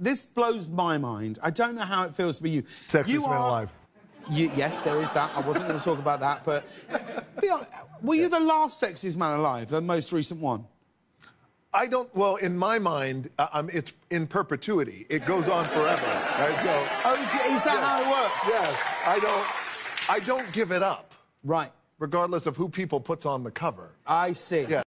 this blows my mind. I don't know how it feels to be you. Sexiest man alive. You, yes, there is that. I wasn't going to talk about that, but honest, were you the last sexiest man alive, the most recent one? I don't. Well, in my mind, uh, um, it's in perpetuity. It goes on forever. Right? So, Oh, is that yes, how it works? Yes. I don't. I don't give it up, Right. regardless of who people puts on the cover. I see. Yeah.